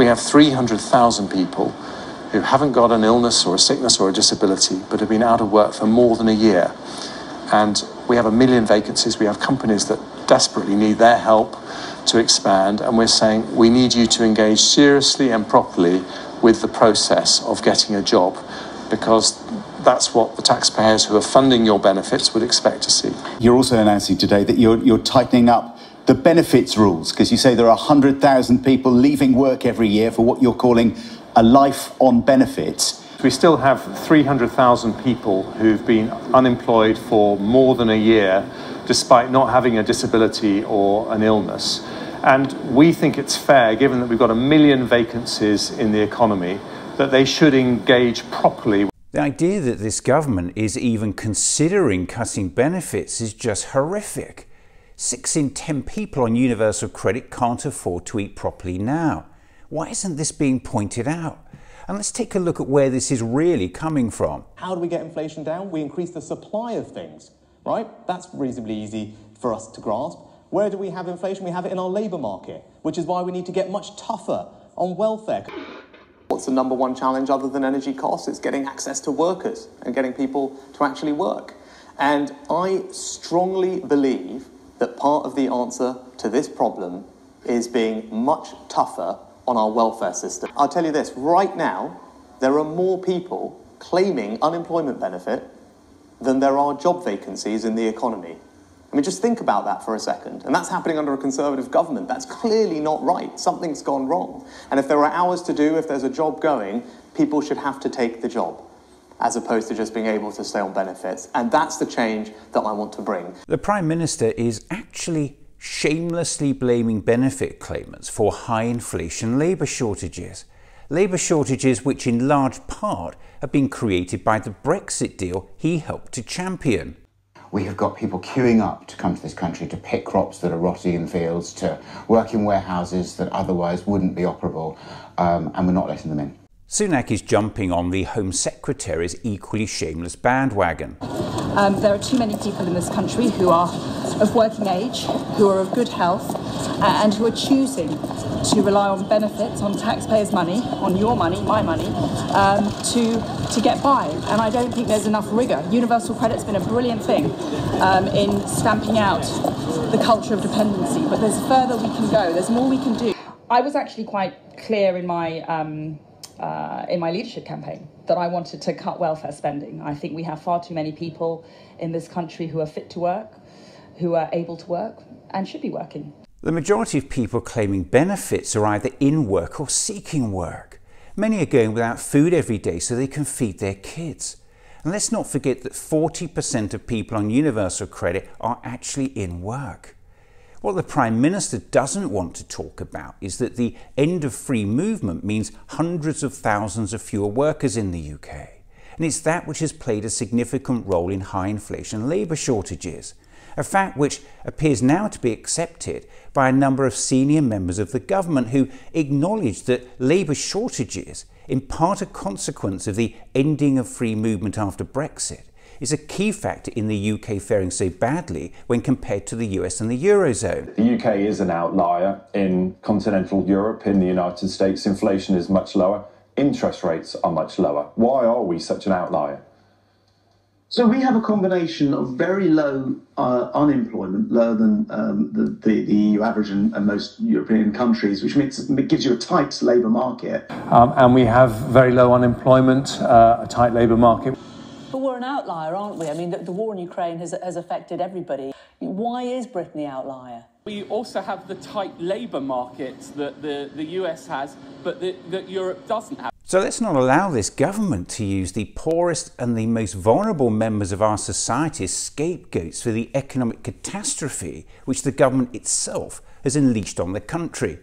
we have 300,000 people who haven't got an illness or a sickness or a disability but have been out of work for more than a year. And we have a million vacancies. We have companies that desperately need their help to expand. And we're saying we need you to engage seriously and properly with the process of getting a job because that's what the taxpayers who are funding your benefits would expect to see. You're also announcing today that you're, you're tightening up the benefits rules because you say there are 100,000 people leaving work every year for what you're calling a life on benefits. We still have 300,000 people who've been unemployed for more than a year despite not having a disability or an illness. And we think it's fair, given that we've got a million vacancies in the economy, that they should engage properly. The idea that this government is even considering cutting benefits is just horrific. Six in ten people on universal credit can't afford to eat properly now. Why isn't this being pointed out? And let's take a look at where this is really coming from. How do we get inflation down? We increase the supply of things, right? That's reasonably easy for us to grasp. Where do we have inflation? We have it in our labour market, which is why we need to get much tougher on welfare. What's the number one challenge other than energy costs? It's getting access to workers and getting people to actually work. And I strongly believe that part of the answer to this problem is being much tougher on our welfare system. I'll tell you this right now, there are more people claiming unemployment benefit than there are job vacancies in the economy. I mean, just think about that for a second. And that's happening under a Conservative government. That's clearly not right. Something's gone wrong. And if there are hours to do, if there's a job going, people should have to take the job as opposed to just being able to stay on benefits. And that's the change that I want to bring. The Prime Minister is actually shamelessly blaming benefit claimants for high inflation labour shortages. Labour shortages which in large part have been created by the Brexit deal he helped to champion. We have got people queuing up to come to this country to pick crops that are rotting in fields, to work in warehouses that otherwise wouldn't be operable, um, and we're not letting them in. Sunak is jumping on the Home Secretary's equally shameless bandwagon. Um, there are too many people in this country who are of working age, who are of good health, uh, and who are choosing to rely on benefits, on taxpayers' money, on your money, my money, um, to to get by. And I don't think there's enough rigour. Universal credit's been a brilliant thing um, in stamping out the culture of dependency, but there's further we can go. There's more we can do. I was actually quite clear in my. Uh, in my leadership campaign that I wanted to cut welfare spending. I think we have far too many people in this country who are fit to work, who are able to work, and should be working. The majority of people claiming benefits are either in work or seeking work. Many are going without food every day so they can feed their kids. And let's not forget that 40% of people on universal credit are actually in work. What the Prime Minister doesn't want to talk about is that the end of free movement means hundreds of thousands of fewer workers in the UK. And it's that which has played a significant role in high inflation labour shortages, a fact which appears now to be accepted by a number of senior members of the government who acknowledge that labour shortages, in part a consequence of the ending of free movement after Brexit, is a key factor in the UK faring so badly when compared to the US and the Eurozone. The UK is an outlier. In continental Europe, in the United States, inflation is much lower, interest rates are much lower. Why are we such an outlier? So we have a combination of very low uh, unemployment, lower than um, the, the, the, EU average in, in, most European countries, which means it gives you a tight labour market. Um, and we have very low unemployment, uh, a tight labour market. But we're an outlier, aren't we? I mean, the, the war in Ukraine has, has affected everybody. Why is Britain the outlier? We also have the tight labour market that the, the US has, but that Europe doesn't have. So let's not allow this government to use the poorest and the most vulnerable members of our society as scapegoats for the economic catastrophe which the government itself has unleashed on the country.